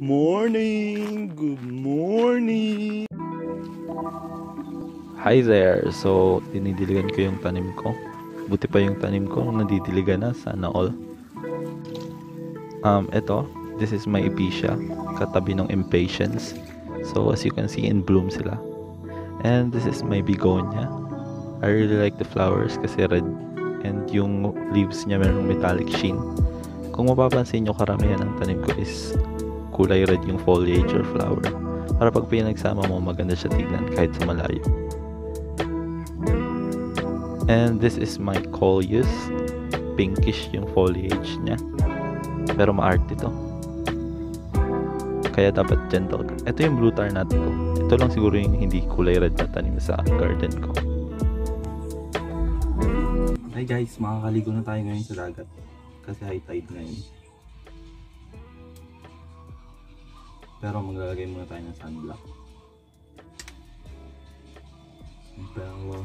Morning! Good morning! Hi there! So, dinidiligan ko yung tanim ko. Buti pa yung tanim ko, nadidiligan na. Sana all. Um, ito, this is my epicea. Katabi ng impatience. So, as you can see, in bloom sila. And this is my begonia. I really like the flowers kasi red. And yung leaves niya merong metallic sheen. Kung mapapansin nyo, karamihan ng tanim ko is kulay red yung foliage or flower. Para pag pinagsama mo, maganda siya tignan kahit sa malayo. And this is my coleus. Pinkish yung foliage niya. Pero maarte to. Kaya dapat gentle. Ito yung blue tar natin ko. Ito lang siguro yung hindi kulay red na tanim sa garden ko. Hi guys, makakaligo na tayo ngayon sa dagat. Kasi high tide ngayon. Pero maglalagay muna tayo ng sunblock. Pero...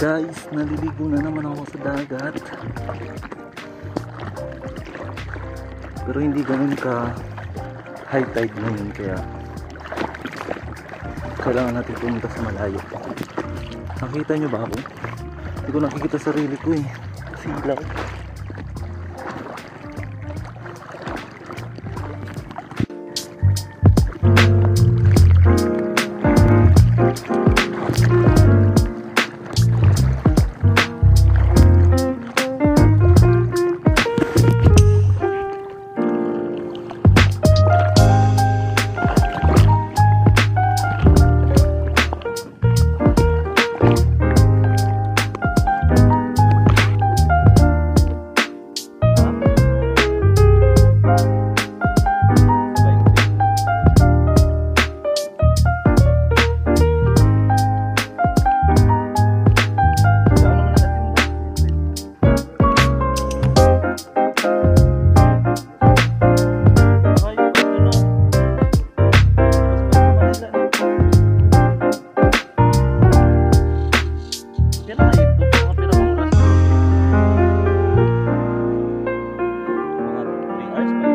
Guys, naliligo na naman ako sa dagat. Pero hindi ganun ka high tide ngayon kaya kailangan natin pumunta sa malayo. Nakita nyo ba ako? Hindi ko nakikita sarili ko eh. Silaw.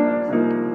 Música